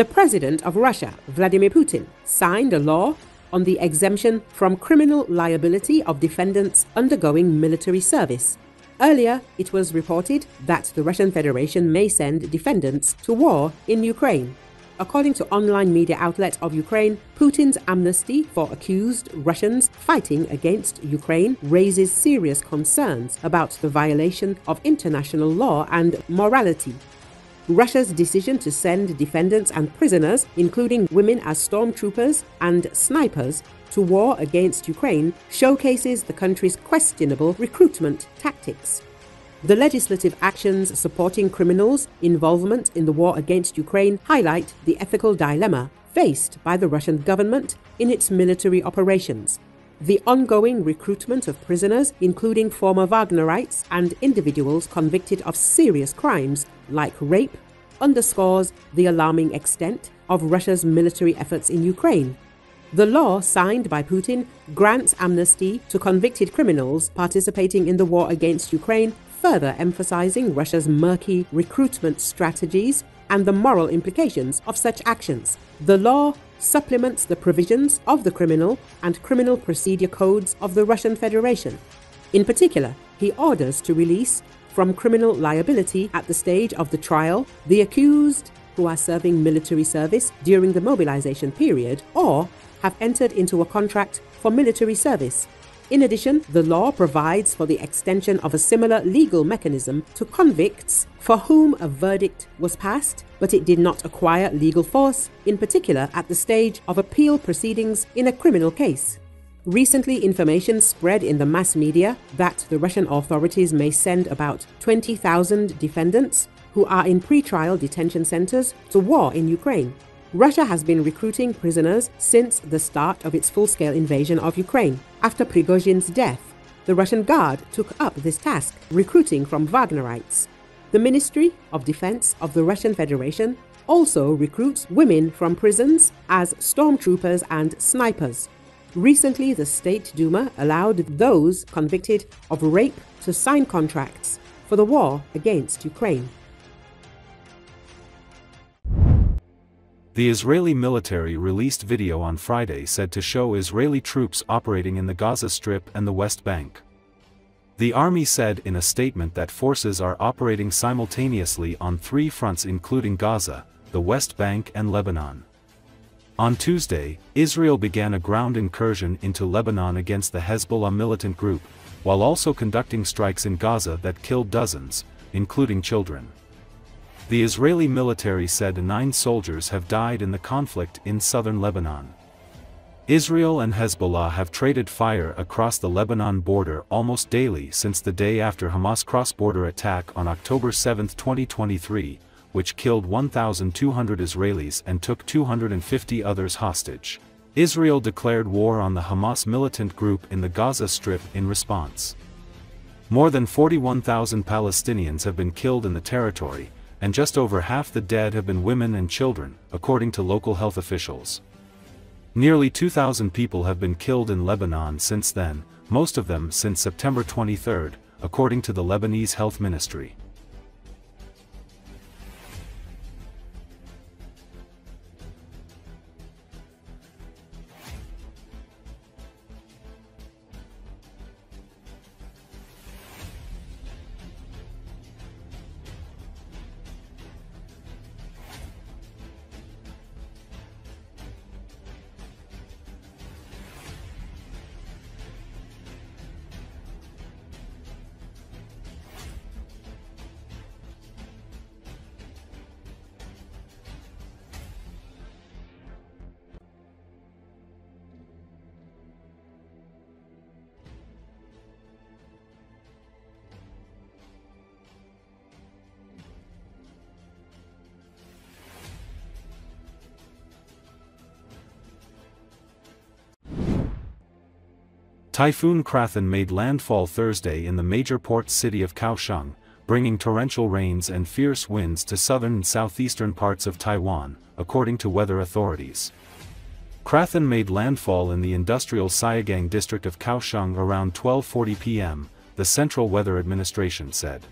The president of Russia, Vladimir Putin, signed a law on the exemption from criminal liability of defendants undergoing military service. Earlier, it was reported that the Russian Federation may send defendants to war in Ukraine. According to online media outlet of Ukraine, Putin's amnesty for accused Russians fighting against Ukraine raises serious concerns about the violation of international law and morality. Russia's decision to send defendants and prisoners, including women as stormtroopers and snipers, to war against Ukraine showcases the country's questionable recruitment tactics. The legislative actions supporting criminals' involvement in the war against Ukraine highlight the ethical dilemma faced by the Russian government in its military operations. The ongoing recruitment of prisoners, including former Wagnerites and individuals convicted of serious crimes like rape, underscores the alarming extent of Russia's military efforts in Ukraine. The law signed by Putin grants amnesty to convicted criminals participating in the war against Ukraine further emphasizing Russia's murky recruitment strategies and the moral implications of such actions. The law supplements the provisions of the criminal and criminal procedure codes of the Russian Federation. In particular, he orders to release from criminal liability at the stage of the trial the accused who are serving military service during the mobilization period or have entered into a contract for military service in addition, the law provides for the extension of a similar legal mechanism to convicts for whom a verdict was passed, but it did not acquire legal force, in particular at the stage of appeal proceedings in a criminal case. Recently, information spread in the mass media that the Russian authorities may send about 20,000 defendants who are in pre-trial detention centers to war in Ukraine. Russia has been recruiting prisoners since the start of its full scale invasion of Ukraine. After Prigozhin's death, the Russian Guard took up this task, recruiting from Wagnerites. The Ministry of Defense of the Russian Federation also recruits women from prisons as stormtroopers and snipers. Recently, the State Duma allowed those convicted of rape to sign contracts for the war against Ukraine. The Israeli military released video on Friday said to show Israeli troops operating in the Gaza Strip and the West Bank. The army said in a statement that forces are operating simultaneously on three fronts including Gaza, the West Bank and Lebanon. On Tuesday, Israel began a ground incursion into Lebanon against the Hezbollah militant group, while also conducting strikes in Gaza that killed dozens, including children. The Israeli military said nine soldiers have died in the conflict in southern Lebanon. Israel and Hezbollah have traded fire across the Lebanon border almost daily since the day after Hamas cross-border attack on October 7, 2023, which killed 1,200 Israelis and took 250 others hostage. Israel declared war on the Hamas militant group in the Gaza Strip in response. More than 41,000 Palestinians have been killed in the territory, and just over half the dead have been women and children, according to local health officials. Nearly 2,000 people have been killed in Lebanon since then, most of them since September 23, according to the Lebanese Health Ministry. Typhoon Krathon made landfall Thursday in the major port city of Kaohsiung, bringing torrential rains and fierce winds to southern and southeastern parts of Taiwan, according to weather authorities. Krathon made landfall in the industrial Xiaogang district of Kaohsiung around 12.40 p.m., the Central Weather Administration said.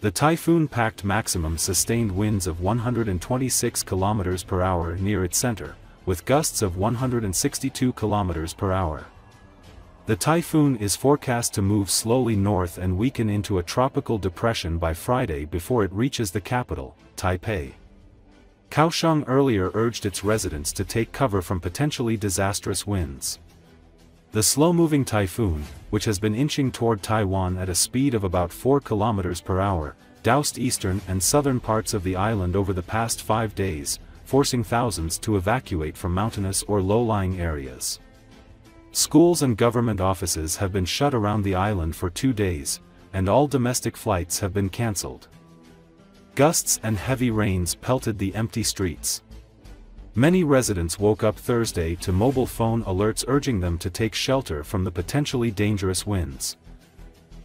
The typhoon packed maximum sustained winds of 126 km per hour near its center, with gusts of 162 km per hour. The typhoon is forecast to move slowly north and weaken into a tropical depression by Friday before it reaches the capital, Taipei. Kaohsiung earlier urged its residents to take cover from potentially disastrous winds. The slow-moving typhoon, which has been inching toward Taiwan at a speed of about 4 km per hour, doused eastern and southern parts of the island over the past five days, forcing thousands to evacuate from mountainous or low-lying areas. Schools and government offices have been shut around the island for two days, and all domestic flights have been cancelled. Gusts and heavy rains pelted the empty streets. Many residents woke up Thursday to mobile phone alerts urging them to take shelter from the potentially dangerous winds.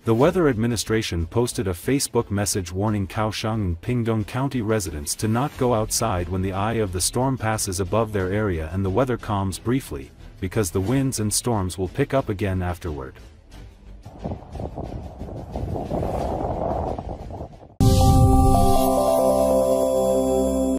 The Weather Administration posted a Facebook message warning Kaohsiung and Pingtung County residents to not go outside when the eye of the storm passes above their area and the weather calms briefly, because the winds and storms will pick up again afterward.